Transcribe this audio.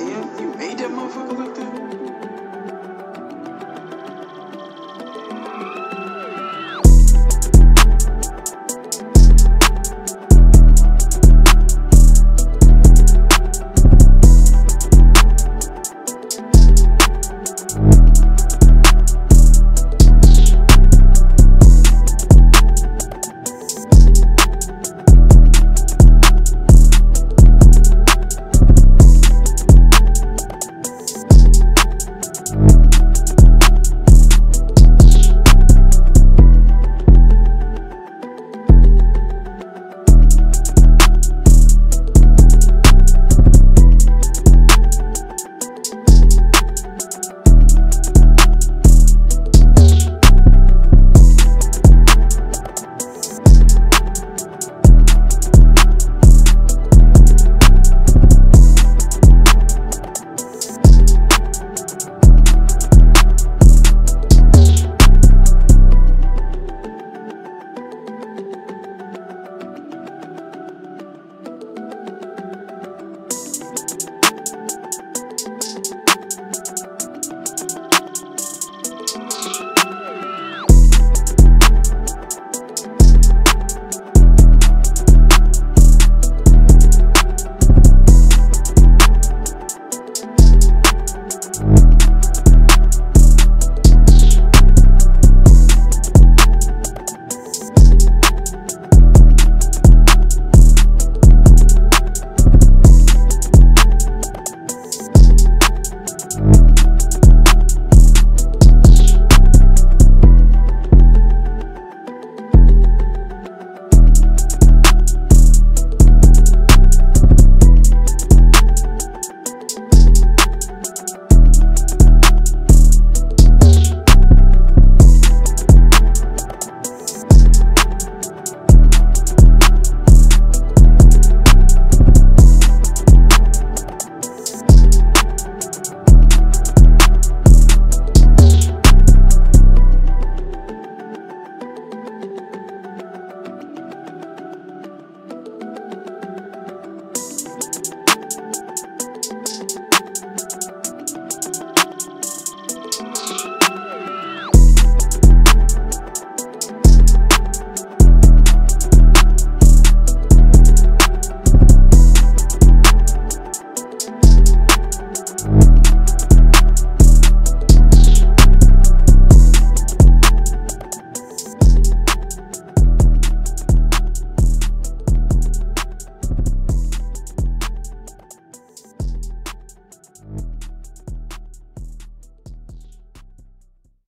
You made that motherfucker look that?